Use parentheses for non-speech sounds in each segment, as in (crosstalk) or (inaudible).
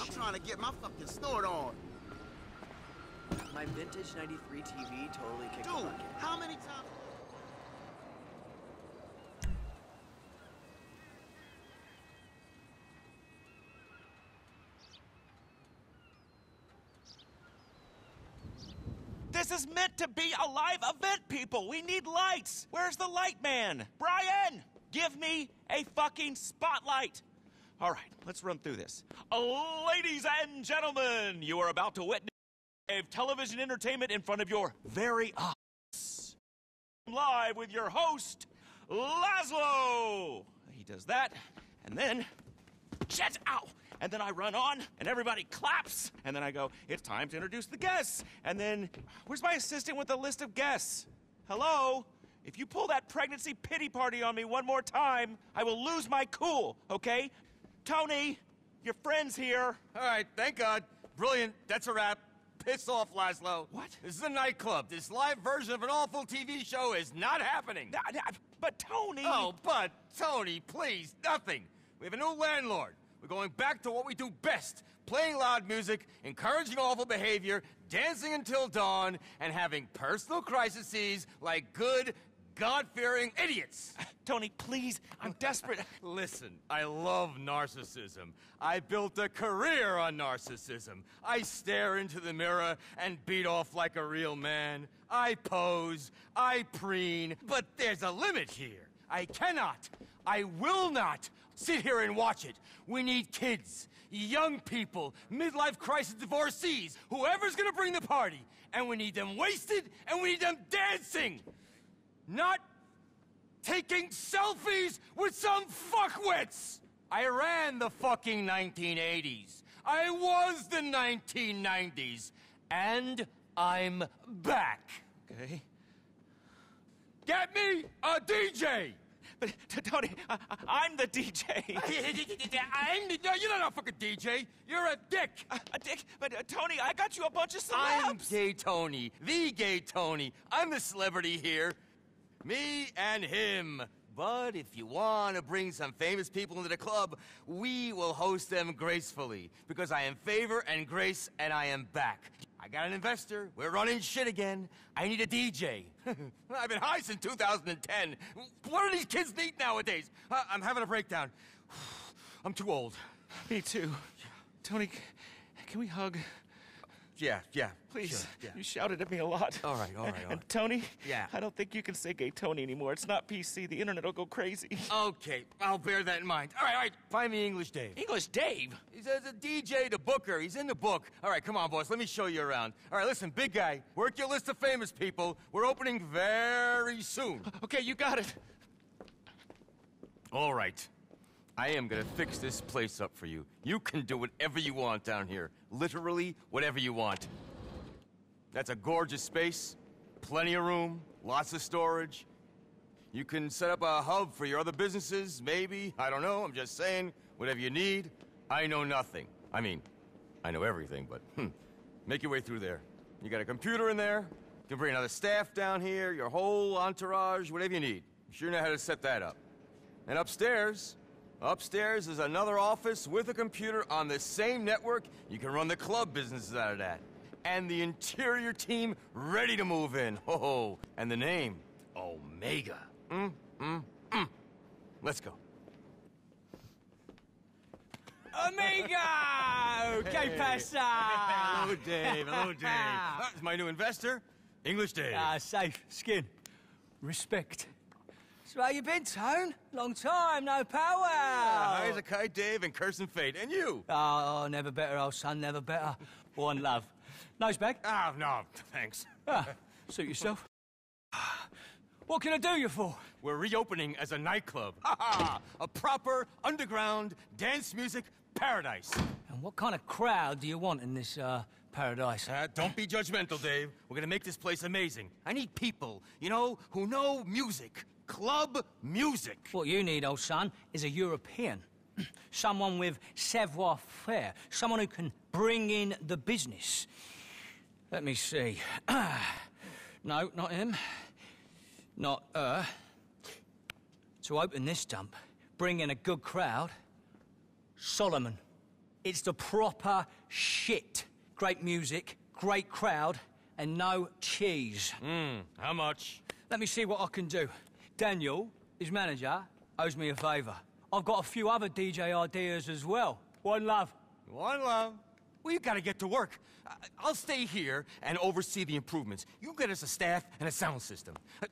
I'm trying to get my fucking snort on. My vintage 93 TV totally kicked Dude, how many times... This is meant to be a live event, people! We need lights! Where's the light man? Brian! Give me a fucking spotlight! All right, let's run through this. Ladies and gentlemen, you are about to witness live television entertainment in front of your very eyes. Live with your host, Lazlow. He does that, and then Shit! Ow! And then I run on, and everybody claps. And then I go, it's time to introduce the guests. And then, where's my assistant with the list of guests? Hello? If you pull that pregnancy pity party on me one more time, I will lose my cool, okay? Tony, your friend's here. All right, thank God. Brilliant. That's a wrap. Piss off, Lazlow. What? This is a nightclub. This live version of an awful TV show is not happening. But Tony. Oh, but Tony, please, nothing. We have a new landlord. We're going back to what we do best playing loud music, encouraging awful behavior, dancing until dawn, and having personal crises like good, God fearing idiots. (laughs) Tony, please, I'm desperate. (laughs) Listen, I love narcissism. I built a career on narcissism. I stare into the mirror and beat off like a real man. I pose, I preen, but there's a limit here. I cannot, I will not sit here and watch it. We need kids, young people, midlife crisis divorcees, whoever's gonna bring the party. And we need them wasted and we need them dancing. Not taking selfies with some fuckwits. I ran the fucking 1980s. I was the 1990s. And I'm back. Okay. Get me a DJ! But, Tony, I- I'm the DJ. (laughs) I'm the, no, you're not a fucking DJ. You're a dick. A, a dick. But, uh, Tony, I got you a bunch of celebs. I'm. Gay Tony, the Gay Tony. I'm the celebrity here. Me and him. But if you want to bring some famous people into the club, we will host them gracefully. Because I am favor and grace, and I am back. I got an investor. We're running shit again. I need a DJ. (laughs) I've been high since 2010. What do these kids need nowadays? Uh, I'm having a breakdown. (sighs) I'm too old. Me too. Tony, can we hug? Yeah, yeah. Please. sure, yeah. You shouted at me a lot. All right, all right, all (laughs) And. Tony? Yeah. I don't think you can say gay Tony anymore. It's not PC. The internet will go crazy. (laughs) Okay, I'll bear that in mind. All right, all right. Find me English Dave. English Dave? He's a, a DJ, the booker. He's in the book. All right, come on, boss. Let me show you around. All right, listen, big guy. Work your list of famous people. We're opening very soon. Okay, you got it. All right. I am gonna fix this place up for you. You can do whatever you want down here. Literally, whatever you want. That's a gorgeous space. Plenty of room. Lots of storage. You can set up a hub for your other businesses, maybe. I don't know. I'm just saying. Whatever you need. I know nothing. I mean, I know everything, but hmm, make your way through there. You got a computer in there. You can bring another staff down here, your whole entourage, whatever you need. You sure know how to set that up. And upstairs, upstairs is another office with a computer on the same network. You can run the club businesses out of that. And the interior team ready to move in. Oh, and the name, Omega. Mm, mm, mm. Let's go. Amigo! Que pasa? Hello, Dave. Hello, (laughs) Dave. This is my new investor, English Dave. Ah, safe. Skin. Respect. So how you been, Tone? Long time, no power. High as a kite, Dave, and cursing fate. And you? Oh, never better, old son, never better. One love. Nose bag? Ah, no, thanks. Ah, suit yourself. What can I do you for? We're reopening as a nightclub. Ha ha! A proper underground dance music paradise. And what kind of crowd do you want in this, uh, paradise? Uh, don't be judgmental, Dave. We're gonna make this place amazing. I need people, you know, who know music. Club music. What you need, old son, is a European. (clears throat) Someone with savoir faire. Someone who can bring in the business. Let me see. (clears throat) no, not him. Not her. To open this dump, bring in a good crowd. Solomun. It's the proper shit. Great music, great crowd, and no cheese. Hmm, how much? Let me see what I can do. Daniel, his manager, owes me a favour. I've got a few other DJ ideas as well. One love. One love. Well, you gotta get to work. I'll stay here and oversee the improvements. You get us a staff and a sound system. Uh,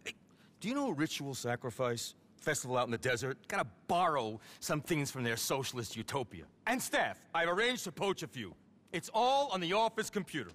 Do you know a ritual sacrifice? Festival out in the desert? Gotta borrow some things from their socialist utopia. And staff. I've arranged to poach a few. It's all on the office computer.